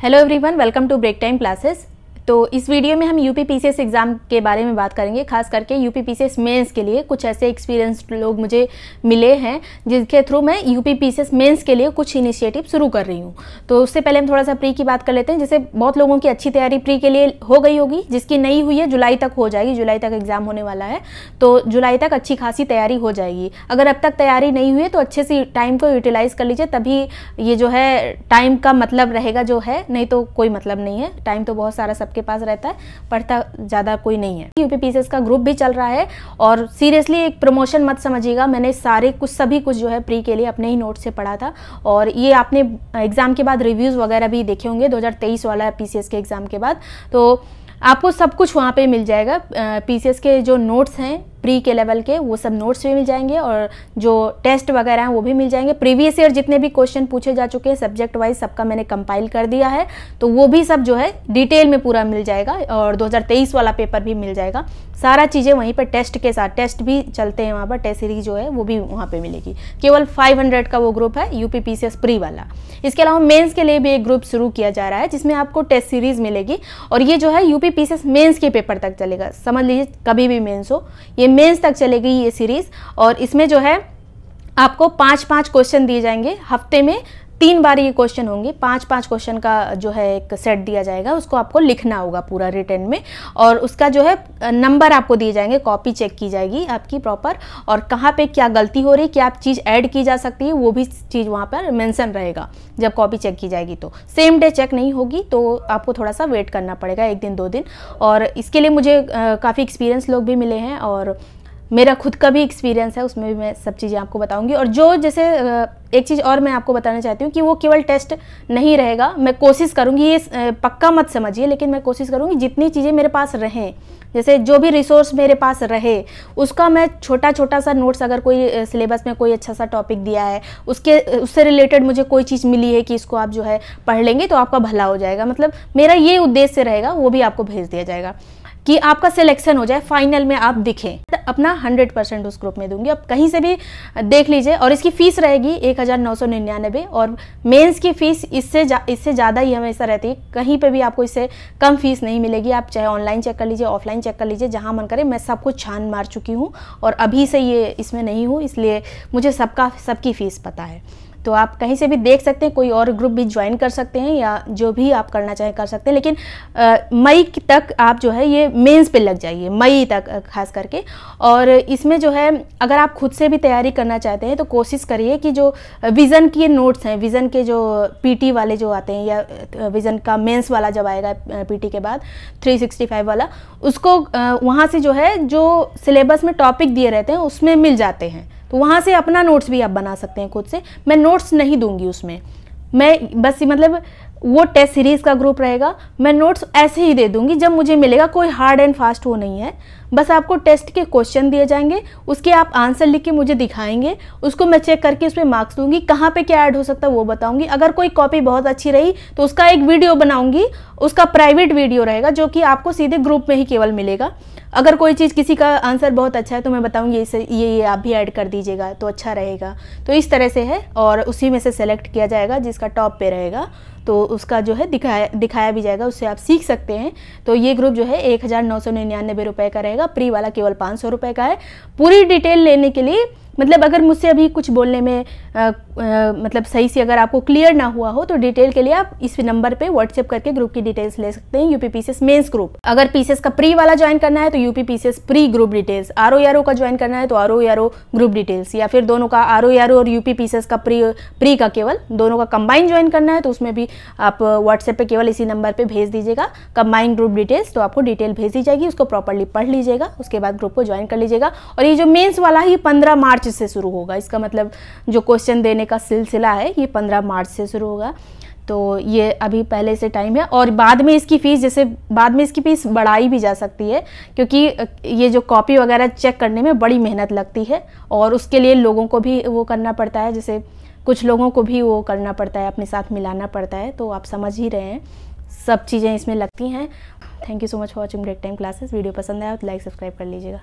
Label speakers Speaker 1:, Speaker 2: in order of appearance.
Speaker 1: Hello everyone welcome to Break Time Classes तो इस video में हम यूपी पीसीएस एग्ज़ाम के बारे में बात करेंगे, खास करके यूपी पीसीएस मेंस के लिए कुछ ऐसे एक्सपीरियंस लोग मुझे मिले हैं जिसके थ्रू मैं यूपी पीसीएस मेंस के लिए कुछ इनिशिएटिव शुरू कर रही हूँ। तो उससे पहले हम थोड़ा सा प्री की बात कर लेते हैं, जैसे बहुत लोगों की अच्छी तैयारी प्री के लिए हो गई होगी, जिसकी नहीं हुई है, जुलाई तक हो जाएगी, जुलाई तक एग्ज़ाम होने वाला है। तो जुलाई तक अच्छी खासी तैयारी हो जाएगी। अगर अब तक तैयारी नहीं हुई है तो अच्छे से टाइम को यूटिलाइज कर लीजिए, तभी ये जो है टाइम का मतलब रहेगा जो है, नहीं तो कोई मतलब नहीं है। टाइम तो बहुत सारा सबके पास रहता है, पढ़ता ज़्यादा कोई नहीं है। यूपी का ग्रुप भी चल रहा है और सीरियसली एक प्रमोशन मत समझिएगा, मैंने सारे कुछ, सभी कुछ जो है प्री के लिए अपने ही नोट से पढ़ा था और ये आपने एग्ज़ाम के बाद रिव्यूज़ वगैरह भी देखे होंगे, दो हज़ार तेईस वाला पी के एग्ज़ाम के बाद। तो आपको सब कुछ वहाँ पे मिल जाएगा। पीसीएस के जो नोट्स हैं प्री के लेवल के, वो सब नोट्स भी मिल जाएँगे और जो टेस्ट वगैरह हैं वो भी मिल जाएँगे। प्रीवियस ईयर जितने भी क्वेश्चन पूछे जा चुके हैं सब्जेक्ट वाइज सबका मैंने कंपाइल कर दिया है तो वो भी सब जो है डिटेल में पूरा मिल जाएगा और 2023 वाला पेपर भी मिल जाएगा। सारा चीज़ें वहीं पर टेस्ट के साथ टेस्ट भी चलते हैं वहाँ पर टेस्ट सीरीज़ जो है वो भी वहाँ पर मिलेगी। केवल फाइव का वो ग्रुप है पी प्री वाला। इसके अलावा मेन्स के लिए भी एक ग्रुप शुरू किया जा रहा है, जिसमें आपको टेस्ट सीरीज़ मिलेगी और ये जो है यूपी पी मेन्स के पेपर तक चलेगा। समझ लीजिए, कभी भी मेन्स हो, ये मेंस तक चलेगी ये सीरीज़ और इसमें जो है आपको पाँच पाँच क्वेश्चन दिए जाएँगे। हफ़्ते में तीन बार ये क्वेश्चन होंगे। पाँच पाँच क्वेश्चन का जो है एक सेट दिया जाएगा, उसको आपको लिखना होगा पूरा रिटर्न में। और उसका जो है नंबर आपको दिए जाएँगे कॉपी चेक की जाएगी आपकी प्रॉपर और कहाँ पे क्या गलती हो रही, क्या चीज़ ऐड की जा सकती है, वो भी चीज़ वहाँ पर मेंशन रहेगा, जब कॉपी चेक की जाएगी तो। सेम डे चेक नहीं होगी तो आपको थोड़ा सा वेट करना पड़ेगा, एक दिन, दो दिन। और इसके लिए मुझे काफ़ी एक्सपीरियंस लोग भी मिले हैं और मेरा खुद का भी एक्सपीरियंस है, उसमें भी मैं सब चीज़ें आपको बताऊँगी। और जो जैसे एक चीज़ और मैं आपको बताना चाहती हूँ कि वो केवल टेस्ट नहीं रहेगा। मैं कोशिश करूँगी ये पक्का मत समझिए, लेकिन मैं कोशिश करूँगी जितनी चीज़ें मेरे पास रहें, जैसे जो भी रिसोर्स मेरे पास रहे, उसका मैं छोटा छोटा सा नोट्स अगर कोई सिलेबस में कोई अच्छा सा टॉपिक दिया है, उसके, उससे रिलेटेड मुझे कोई चीज़ मिली है कि इसको आप जो है पढ़ लेंगे तो आपका भला हो जाएगा। मतलब मेरा ये उद्देश्य रहेगा, वो भी आपको भेज दिया जाएगा। कि आपका सिलेक्शन हो जाए फाइनल में आप दिखें। तो अपना 100 परसेंट उस ग्रुप में दूँगी। अब कहीं से भी देख लीजिए और इसकी फ़ीस रहेगी एक हज़ार नौ सौ निन्यानबे और मेंस की फ़ीस इससे जा, इससे ज़्यादा ही हमेशा रहती है। कहीं पे भी आपको इससे कम फ़ीस नहीं मिलेगी। आप चाहे ऑनलाइन चेक कर लीजिए ऑफलाइन चेक कर लीजिए जहाँ मन करे मैं सबको छान मार चुकी हूँ और अभी से ये इसमें नहीं हूँ इसलिए मुझे सबका सबकी फ़ीस पता है। तो आप कहीं से भी देख सकते हैं, कोई और ग्रुप भी ज्वाइन कर सकते हैं या जो भी आप करना चाहें कर सकते हैं, लेकिन मई तक आप जो है ये मेंस पे लग जाइए, मई तक खास करके। और इसमें जो है, अगर आप खुद से भी तैयारी करना चाहते हैं तो कोशिश करिए कि जो विज़न के नोट्स हैं विज़न के जो पीटी वाले जो आते हैं या विज़न का मेंस वाला जब आएगा पीटी के बाद 365 वाला, उसको वहाँ से जो है, जो सिलेबस में टॉपिक दिए रहते हैं, उसमें मिल जाते हैं। तो वहाँ से अपना नोट्स भी आप बना सकते हैं खुद से। मैं नोट्स नहीं दूँगी उसमें। मैं बस मतलब वो टेस्ट सीरीज़ का ग्रुप रहेगा। मैं नोट्स ऐसे ही दे दूँगी जब मुझे मिलेगा। कोई हार्ड एंड फास्ट वो नहीं है। बस आपको टेस्ट के क्वेश्चन दिए जाएँगे। उसके आप आंसर लिख के मुझे दिखाएँगे। उसको मैं चेक करके उसमें मार्क्स दूँगी। कहाँ पे क्या ऐड हो सकता है वो बताऊँगी। अगर कोई कॉपी बहुत अच्छी रही तो उसका एक वीडियो बनाऊँगी। उसका प्राइवेट वीडियो रहेगा जो कि आपको सीधे ग्रुप में ही केवल मिलेगा। अगर कोई चीज़ किसी का आंसर बहुत अच्छा है तो मैं बताऊँगी, इसे, ये ये आप भी ऐड कर दीजिएगा तो अच्छा रहेगा। तो इस तरह से है, और उसी में से सेलेक्ट किया जाएगा, जिसका टॉप पे रहेगा। तो उसका जो है, दिखाया दिखाया भी जाएगा, उससे आप सीख सकते हैं। तो ये ग्रुप जो है, एक हज़ार नौ सौ निन्यानबे रुपये का रहेगा प्री वाला केवल पाँच सौ रुपये का है। पूरी डिटेल लेने के लिए मतलब अगर मुझसे अभी कुछ बोलने में आ, आ, मतलब सही से अगर आपको क्लियर ना हुआ हो तो डिटेल के लिए आप इस नंबर पे व्हाट्सएप करके ग्रुप की डिटेल्स ले सकते हैं यूपी पीसीएस मेंस ग्रुप अगर पीसीएस का प्री वाला ज्वाइन करना है तो UP PCS pre group details R O R O का ज्वाइन करना है तो R O R O group details या फिर दोनों का आर ओ आर ओ और यूपी पीसीएस का प्री प्री का केवल दोनों का कंबाइन ज्वाइन करना है तो उसमें भी आप व्हाट्सएप पर केवल इसी नंबर पर भेज दीजिएगा. कंबाइन ग्रुप डिटेल्स तो आपको डिटेल भेज दी जाएगी उसको प्रॉपरली पढ़ लीजिएगा उसके बाद ग्रुप को ज्वाइन कर लीजिएगा. और ये जो मेन्स वाला ही पंद्रह मार्च से शुरू होगा। इसका मतलब जो क्वेश्चन देने का सिलसिला है, ये पंद्रह मार्च से शुरू होगा। तो ये अभी पहले से टाइम है और बाद में इसकी फ़ीस जैसे बाद में इसकी फ़ीस बढ़ाई भी जा सकती है, क्योंकि ये जो कॉपी वगैरह चेक करने में बड़ी मेहनत लगती है और उसके लिए लोगों को भी वो करना पड़ता है। जैसे कुछ लोगों को भी वो करना पड़ता है, अपने साथ मिलाना पड़ता है। तो आप समझ ही रहे हैं, सब चीज़ें इसमें लगती हैं। Thank you so much for watching Break Time Classes video पसंद आया तो लाइक सब्सक्राइब कर लीजिएगा।